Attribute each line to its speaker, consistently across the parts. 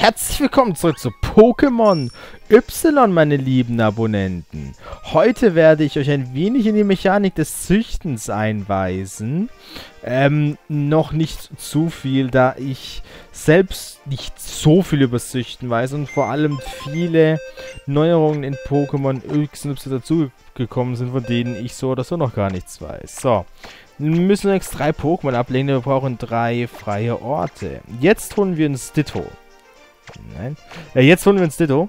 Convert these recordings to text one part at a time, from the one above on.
Speaker 1: Herzlich willkommen zurück zu Pokémon Y, meine lieben Abonnenten. Heute werde ich euch ein wenig in die Mechanik des Züchtens einweisen. Ähm, noch nicht zu viel, da ich selbst nicht so viel über Züchten weiß und vor allem viele Neuerungen in Pokémon Y dazugekommen sind, von denen ich so oder so noch gar nichts weiß. So, wir müssen jetzt drei Pokémon ablegen, wir brauchen drei freie Orte. Jetzt holen wir uns Ditto. Nein. Ja, jetzt holen wir uns Ditto.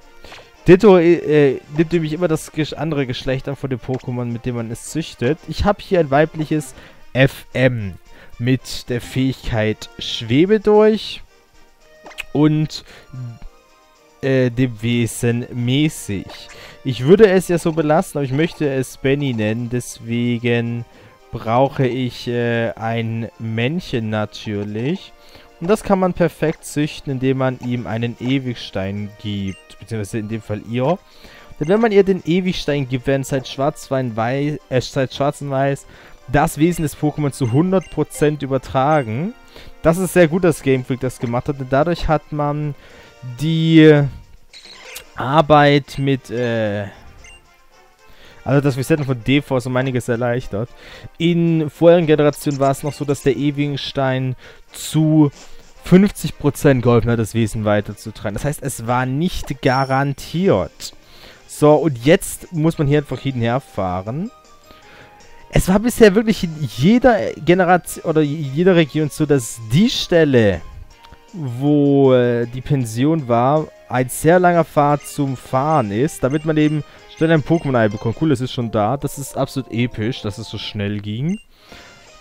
Speaker 1: Ditto äh, nimmt nämlich immer das andere Geschlecht an von dem Pokémon, mit dem man es züchtet. Ich habe hier ein weibliches FM mit der Fähigkeit Schwebe durch und äh, dem Wesen mäßig. Ich würde es ja so belassen, aber ich möchte es Benny nennen, deswegen brauche ich äh, ein Männchen natürlich. Und das kann man perfekt züchten, indem man ihm einen Ewigstein gibt. Beziehungsweise in dem Fall ihr. Denn wenn man ihr den Ewigstein gibt, werden seit Schwarz, Weiß, äh, seit Schwarz und Weiß das Wesen des Pokémon zu 100% übertragen. Das ist sehr gut, dass Game Freak das gemacht hat. Denn dadurch hat man die Arbeit mit, äh, also das Resetten von D-Force um einiges erleichtert. In vorherigen Generationen war es noch so, dass der Ewigstein zu 50% geholfen hat, das Wesen weiterzutragen. Das heißt, es war nicht garantiert. So, und jetzt muss man hier einfach hinher fahren. Es war bisher wirklich in jeder Generation oder jeder Region so, dass die Stelle, wo äh, die Pension war, ein sehr langer Pfad zum Fahren ist, damit man eben schnell ein Pokémon-Ei bekommt. Cool, es ist schon da. Das ist absolut episch, dass es so schnell ging.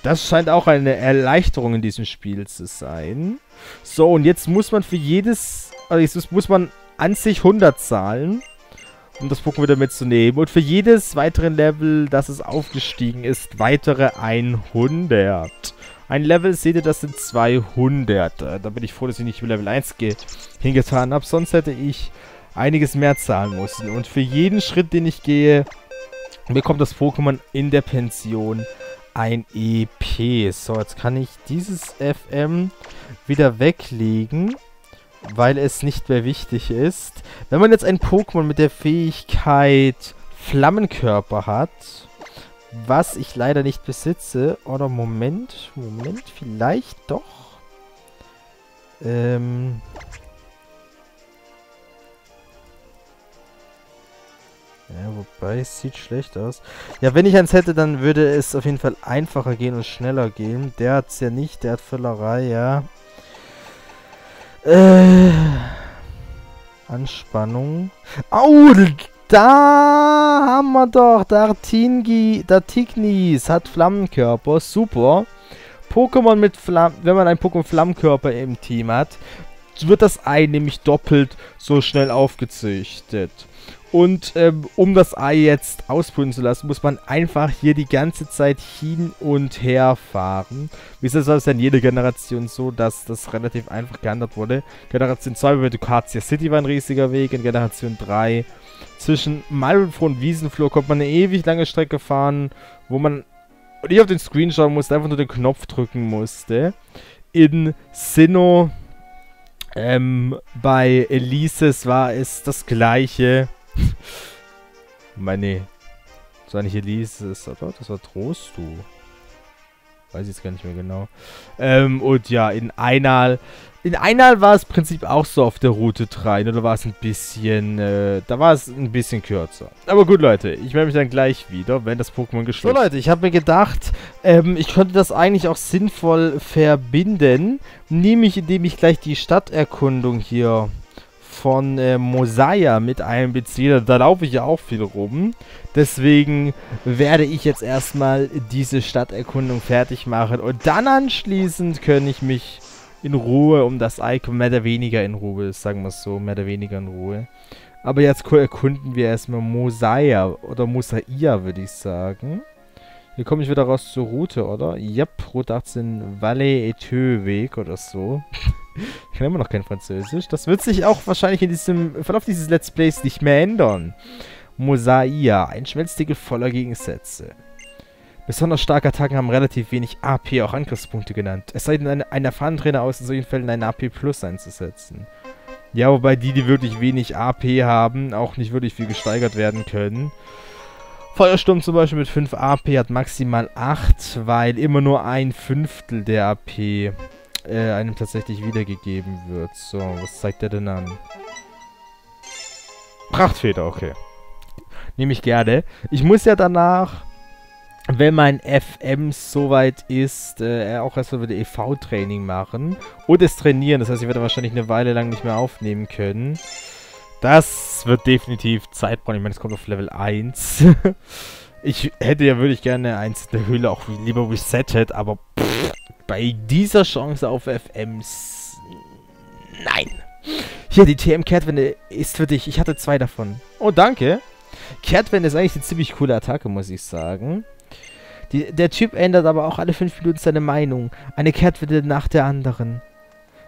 Speaker 1: Das scheint auch eine Erleichterung in diesem Spiel zu sein. So, und jetzt muss man für jedes... Also jetzt muss man an sich 100 zahlen, um das Pokémon wieder mitzunehmen. Und für jedes weitere Level, das es aufgestiegen ist, weitere 100. Ein Level, seht ihr, das sind 200. Da bin ich froh, dass ich nicht Level 1 hingetan habe. Sonst hätte ich einiges mehr zahlen müssen. Und für jeden Schritt, den ich gehe, bekommt das Pokémon in der Pension ein EP. So, jetzt kann ich dieses FM wieder weglegen, weil es nicht mehr wichtig ist. Wenn man jetzt ein Pokémon mit der Fähigkeit Flammenkörper hat, was ich leider nicht besitze, oder Moment, Moment, vielleicht doch. Ähm, Ja, wobei, es sieht schlecht aus. Ja, wenn ich eins hätte, dann würde es auf jeden Fall einfacher gehen und schneller gehen. Der hat es ja nicht, der hat Völlerei, ja. Äh, Anspannung. Au, da haben wir doch. Dartingi, Dartignis hat Flammenkörper, super. Pokémon mit Flammen, wenn man ein Pokémon Flammenkörper im Team hat, wird das Ei nämlich doppelt so schnell aufgezüchtet. Und ähm, um das Ei jetzt ausbrüten zu lassen, muss man einfach hier die ganze Zeit hin und her fahren. Wie ist das in jeder Generation so, dass das relativ einfach geändert wurde. Generation 2 bei Ducatia City war ein riesiger Weg. In Generation 3 zwischen Malfro und Wiesenflur konnte man eine ewig lange Strecke fahren, wo man und ich auf den Screen schauen musste, einfach nur den Knopf drücken musste. In Sinnoh ähm, bei Elises war es das gleiche. Meine. Das war nicht Elise, das war, das war Trost, du. Weiß ich jetzt gar nicht mehr genau. Ähm, und ja, in Einal. In Einal war es im Prinzip auch so auf der Route 3. Oder war es ein bisschen. Äh, da war es ein bisschen kürzer. Aber gut, Leute. Ich melde mich dann gleich wieder, wenn das Pokémon geschlossen So, Leute, ich habe mir gedacht, ähm, ich könnte das eigentlich auch sinnvoll verbinden. Nämlich, indem ich gleich die Stadterkundung hier von äh, Mosiah mit einbeziehe. Da laufe ich ja auch viel rum. Deswegen werde ich jetzt erstmal diese Stadterkundung fertig machen. Und dann anschließend kann ich mich in Ruhe um das Icon, mehr oder weniger in Ruhe, sagen wir es so, mehr oder weniger in Ruhe. Aber jetzt erkunden wir erstmal Mosiah oder Mosaia, würde ich sagen. Hier komme ich wieder raus zur Route, oder? Yep, Route 18, Valley Eteux Weg oder so. Ich kann immer noch kein Französisch. Das wird sich auch wahrscheinlich in diesem Verlauf dieses Let's Plays nicht mehr ändern. Mosaia, ein Schmelztiegel voller Gegensätze. Besonders starke Attacken haben relativ wenig AP, auch Angriffspunkte genannt. Es sei denn, ein, ein erfahrener Trainer aus in solchen Fällen ein AP Plus einzusetzen. Ja, wobei die, die wirklich wenig AP haben, auch nicht wirklich viel gesteigert werden können. Feuersturm zum Beispiel mit 5 AP hat maximal 8, weil immer nur ein Fünftel der AP äh, einem tatsächlich wiedergegeben wird. So, was zeigt der denn an? Prachtfeder, okay. Nehme ich gerne. Ich muss ja danach, wenn mein FM soweit ist, äh, auch erstmal wieder EV-Training machen. Und es trainieren. Das heißt, ich werde wahrscheinlich eine Weile lang nicht mehr aufnehmen können. Das wird definitiv Zeit brauchen. Ich meine, es kommt auf Level 1. ich hätte ja wirklich gerne eins in der Höhle auch lieber resettet, aber pff, bei dieser Chance auf FMs... Nein. Hier, die TM-Kehrtwende ist für dich. Ich hatte zwei davon. Oh, danke. Kehrtwende ist eigentlich eine ziemlich coole Attacke, muss ich sagen. Die, der Typ ändert aber auch alle 5 Minuten seine Meinung. Eine Kehrtwende nach der anderen.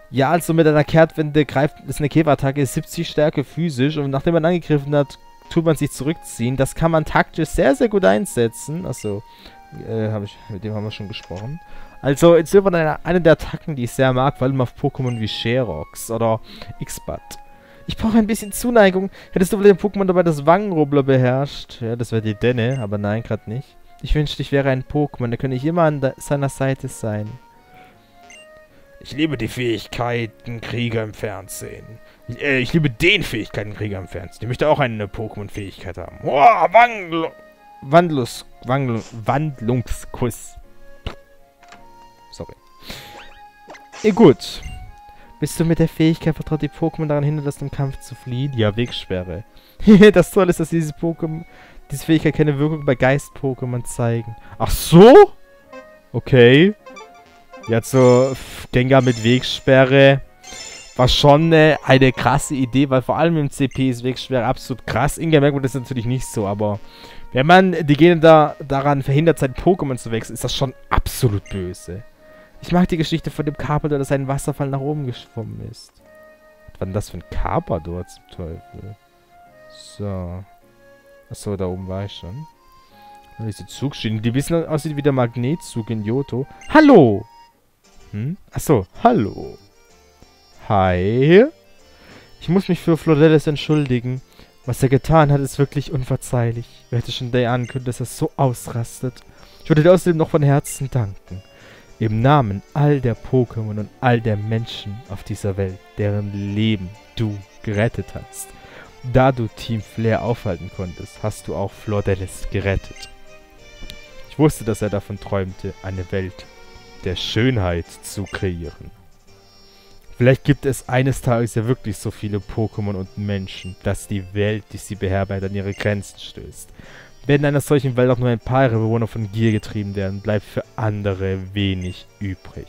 Speaker 1: Ja, also mit einer Kehrtwende greift, ist eine Käferattacke, 70 Stärke physisch und nachdem man angegriffen hat, tut man sich zurückziehen. Das kann man taktisch sehr, sehr gut einsetzen. Achso, äh, hab ich, mit dem haben wir schon gesprochen. Also, in Silber eine, eine der Attacken, die ich sehr mag, vor allem auf Pokémon wie Sherox oder Xbat. Ich brauche ein bisschen Zuneigung. Hättest du wohl den Pokémon dabei das Wangenrubbler beherrscht? Ja, das wäre die Denne, aber nein, gerade nicht. Ich wünschte, ich wäre ein Pokémon, da könnte ich immer an seiner Seite sein. Ich liebe die Fähigkeiten Krieger im Fernsehen. Ich, äh, ich liebe den Fähigkeiten Krieger im Fernsehen. Ich möchte auch eine Pokémon-Fähigkeit haben. Oh, Wandl Wandlus Wandl Wandlungskuss. Sorry. Eh, gut. Bist du mit der Fähigkeit vertraut, die Pokémon daran hindert, aus dem Kampf zu fliehen? Ja, Wegsperre. das Tolle ist, dass diese Pokémon, diese Fähigkeit keine Wirkung bei Geist-Pokémon zeigen. Ach so? Okay. Jetzt so Gengar mit Wegsperre war schon äh, eine krasse Idee, weil vor allem im CP ist Wegsperre absolut krass. In man das natürlich nicht so, aber wenn man die Gene da daran verhindert, sein Pokémon zu wechseln, ist das schon absolut böse. Ich mag die Geschichte von dem Carpador, das einen Wasserfall nach oben geschwommen ist. Was war denn das für ein Carpador zum Teufel? So. Achso, da oben war ich schon. Und diese Zugschienen, die wissen aussieht wie der Magnetzug in Johto. Hallo! Hm? Achso, hallo. Hi. Ich muss mich für Flodellis entschuldigen. Was er getan hat, ist wirklich unverzeihlich. Wer hätte schon der können, dass er so ausrastet. Ich würde dir außerdem noch von Herzen danken. Im Namen all der Pokémon und all der Menschen auf dieser Welt, deren Leben du gerettet hast. Da du Team Flair aufhalten konntest, hast du auch Flordelis gerettet. Ich wusste, dass er davon träumte, eine Welt der Schönheit zu kreieren. Vielleicht gibt es eines Tages ja wirklich so viele Pokémon und Menschen, dass die Welt, die sie beherbergt, an ihre Grenzen stößt. Wenn in einer solchen Welt auch nur ein paar Bewohner von Gier getrieben werden, bleibt für andere wenig übrig.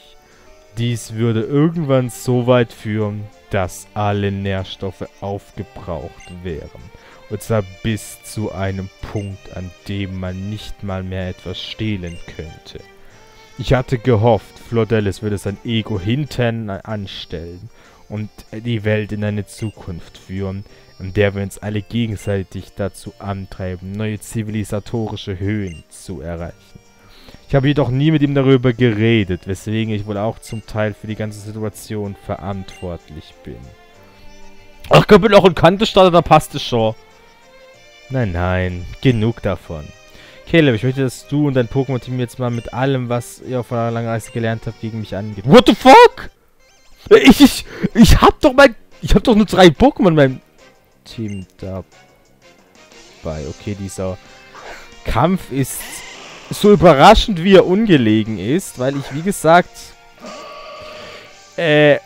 Speaker 1: Dies würde irgendwann so weit führen, dass alle Nährstoffe aufgebraucht wären. Und zwar bis zu einem Punkt, an dem man nicht mal mehr etwas stehlen könnte. Ich hatte gehofft, Flodellis würde sein Ego hinten anstellen und die Welt in eine Zukunft führen, in der wir uns alle gegenseitig dazu antreiben, neue zivilisatorische Höhen zu erreichen. Ich habe jedoch nie mit ihm darüber geredet, weswegen ich wohl auch zum Teil für die ganze Situation verantwortlich bin. Ach, ich bin auch in Kante starten, da passt es schon. Nein, nein, genug davon. Caleb, ich möchte, dass du und dein Pokémon-Team jetzt mal mit allem, was ihr auf einer langen Reise gelernt habt, gegen mich angeht. What the fuck? Ich, ich, ich hab doch mein... Ich hab doch nur drei Pokémon in meinem Team dabei. Okay, dieser Kampf ist so überraschend, wie er ungelegen ist, weil ich, wie gesagt, äh,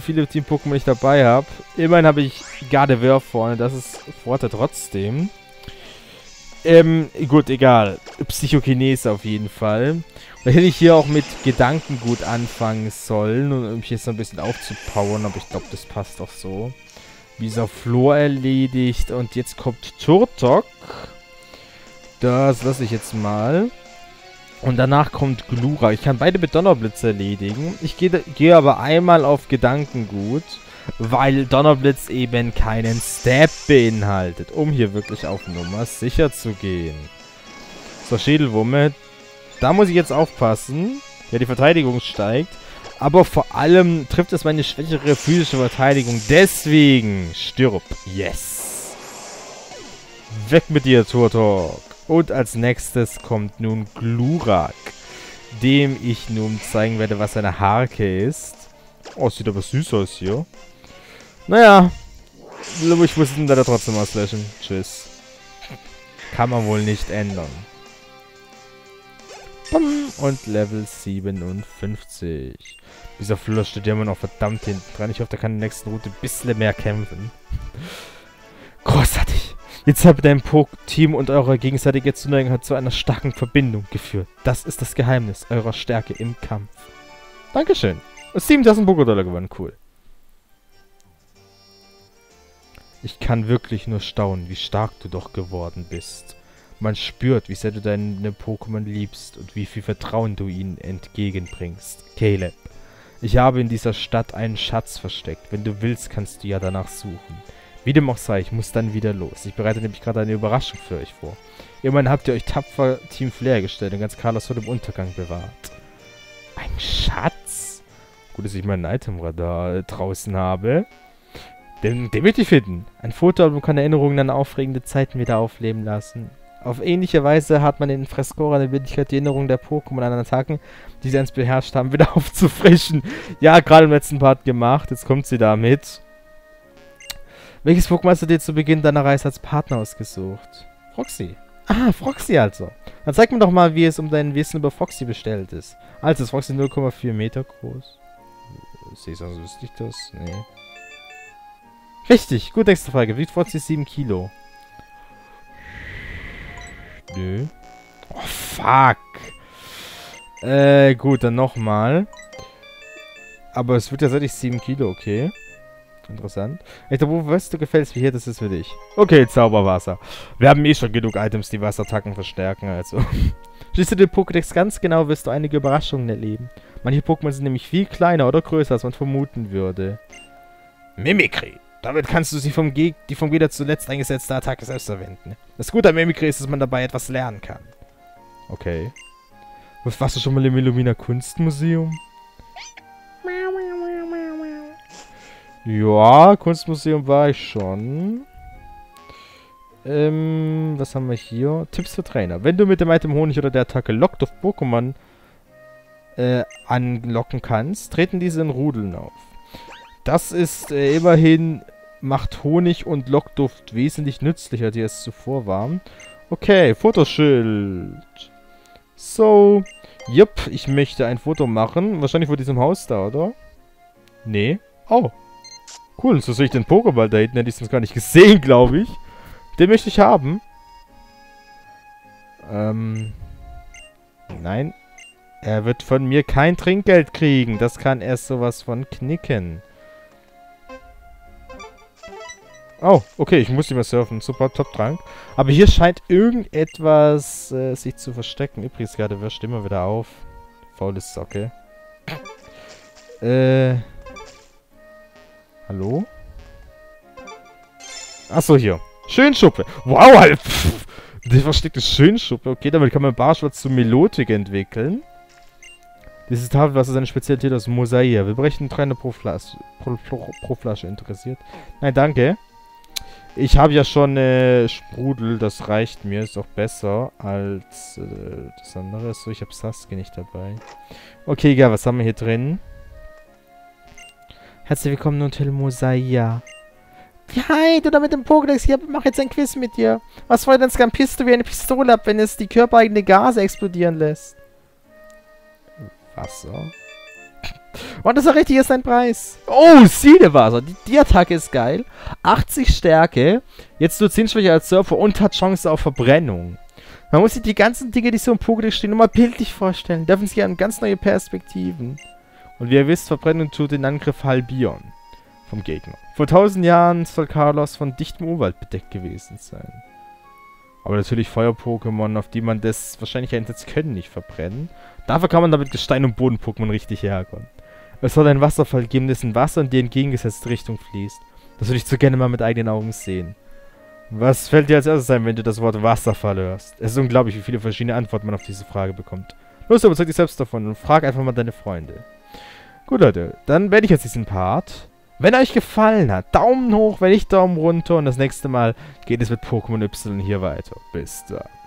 Speaker 1: viele Team-Pokémon nicht dabei habe. Immerhin habe ich Gardevoir vorne, das ist Vorteil trotzdem. Ähm, gut, egal. Psychokinese auf jeden Fall. Da hätte ich hier auch mit Gedanken gut anfangen sollen, um mich jetzt noch ein bisschen aufzupowern, aber ich glaube, das passt auch so. Dieser Flor erledigt und jetzt kommt Turtok. Das lasse ich jetzt mal. Und danach kommt Glura. Ich kann beide mit Donnerblitz erledigen. Ich gehe geh aber einmal auf Gedankengut weil Donnerblitz eben keinen Stab beinhaltet, um hier wirklich auf Nummer sicher zu gehen. So, Schädelwumme. Da muss ich jetzt aufpassen. Ja, die Verteidigung steigt. Aber vor allem trifft es meine schwächere physische Verteidigung. Deswegen stirb. Yes. Weg mit dir, Turtok. Und als nächstes kommt nun Glurak, dem ich nun zeigen werde, was eine Harke ist. Oh, sieht aber süß aus hier. Naja, ich muss ihn leider trotzdem auslöschen. Tschüss. Kann man wohl nicht ändern. Und Level 57. Dieser Flur steht ja immer noch verdammt hinten dran. Ich hoffe, der kann in der nächsten Route ein bisschen mehr kämpfen. Großartig. Jetzt habt dein Poke-Team und eure gegenseitige Zuneigung zu einer starken Verbindung geführt. Das ist das Geheimnis eurer Stärke im Kampf. Dankeschön. 7000 Poké-Dollar gewonnen. Cool. Ich kann wirklich nur staunen, wie stark du doch geworden bist. Man spürt, wie sehr du deine Pokémon liebst und wie viel Vertrauen du ihnen entgegenbringst. Caleb, ich habe in dieser Stadt einen Schatz versteckt. Wenn du willst, kannst du ja danach suchen. Wie dem auch sei, ich muss dann wieder los. Ich bereite nämlich gerade eine Überraschung für euch vor. Immerhin habt ihr euch tapfer Team Flair gestellt und ganz Carlos vor dem Untergang bewahrt. Ein Schatz? Gut, dass ich mein Itemradar draußen habe. Den, den möchte ich finden. Ein Fotoalbum kann Erinnerungen an aufregende Zeiten wieder aufleben lassen. Auf ähnliche Weise hat man in Frescora die Möglichkeit, die Erinnerungen der Pokémon an Attacken, die sie einst beherrscht haben, wieder aufzufrischen. Ja, gerade im letzten Part gemacht. Jetzt kommt sie damit. Welches Pokémon hast du dir zu Beginn deiner Reise als Partner ausgesucht? Froxy. Ah, Froxy also. Dann zeig mir doch mal, wie es um dein Wissen über Foxy bestellt ist. Also ist Froxy 0,4 Meter groß. Sehe ich sonst ich das? Nee. Richtig, gut, nächste Frage. Wiegt Froxy 7 Kilo? Nö. Oh, fuck. Äh, gut, dann nochmal. Aber es wird ja seit ich 7 Kilo, okay. Interessant. Ich glaube, weißt du, gefällst mir hier, das ist für dich. Okay, Zauberwasser. Wir haben eh schon genug Items, die Wasserattacken verstärken, also. Schließt du den Pokédex ganz genau, wirst du einige Überraschungen erleben. Manche Pokémon sind nämlich viel kleiner oder größer, als man vermuten würde. Mimikry. Damit kannst du sie vom Geg die vom Gegner zuletzt eingesetzte Attacke selbst verwenden. Das Gute an Mimikry ist, dass man dabei etwas lernen kann. Okay. Was warst du schon mal im Illumina Kunstmuseum? Ja, Kunstmuseum war ich schon. Ähm, was haben wir hier? Tipps für Trainer. Wenn du mit dem Item Honig oder der Attacke Lockt auf Pokémon äh, anlocken kannst, treten diese in Rudeln auf. Das ist äh, immerhin, macht Honig und Lockduft wesentlich nützlicher, als es zuvor waren. Okay, Fotoschild. So, jupp, ich möchte ein Foto machen. Wahrscheinlich vor diesem Haus da, oder? Nee. Oh, Cool, so sehe ich den Pokéball da hinten. Hätte ich sonst gar nicht gesehen, glaube ich. Den möchte ich haben. Ähm. Nein. Er wird von mir kein Trinkgeld kriegen. Das kann erst sowas von knicken. Oh, okay, ich muss nicht mehr surfen. Super, Top-Trank. Aber hier scheint irgendetwas äh, sich zu verstecken. Übrigens, gerade wirst immer wieder auf. Faule Socke. Äh... Hallo? Achso, hier. Schönschuppe. Wow, halt. Die versteckte Schönschuppe. Okay, damit kann man Barschwatz zu Melotik entwickeln. Dieses Tafelwasser ist eine Spezialität aus Mosaia. Wir berechnen 300 pro Flasche, pro, pro, pro Flasche interessiert. Nein, danke. Ich habe ja schon äh, Sprudel, das reicht mir. Ist auch besser als äh, das andere. So, ich habe Sasuke nicht dabei. Okay, egal, was haben wir hier drin? Herzlich willkommen Hotel Mosaia. Hi, du da mit dem Pokédex hier, mach jetzt ein Quiz mit dir. Was freut ein Scampist du wie eine Pistole ab, wenn es die körpereigene Gase explodieren lässt? Wasser. Und das ist richtig, ist dein Preis. Oh, Siedewasser. Die, die Attacke ist geil. 80 Stärke. Jetzt nur 10 schwächer als Surfer und hat Chance auf Verbrennung. Man muss sich die ganzen Dinge, die so im Pokédex stehen, nur mal bildlich vorstellen. Dürfen sich an ganz neue Perspektiven. Und wie ihr wisst, Verbrennung tut den Angriff halbieren vom Gegner. Vor tausend Jahren soll Carlos von dichtem Urwald bedeckt gewesen sein. Aber natürlich Feuer-Pokémon, auf die man das wahrscheinlich einsetzt, können nicht verbrennen. Dafür kann man damit Gestein- und Boden-Pokémon richtig ärgern. Es soll ein Wasserfall geben, dessen Wasser in die entgegengesetzte Richtung fließt. Das würde ich so gerne mal mit eigenen Augen sehen. Was fällt dir als erstes ein, wenn du das Wort Wasserfall hörst? Es ist unglaublich, wie viele verschiedene Antworten man auf diese Frage bekommt. Los, überzeug dich selbst davon und frag einfach mal deine Freunde. Gut, Leute, dann werde ich jetzt diesen Part. Wenn euch gefallen hat, Daumen hoch, wenn nicht Daumen runter. Und das nächste Mal geht es mit Pokémon Y hier weiter. Bis dann.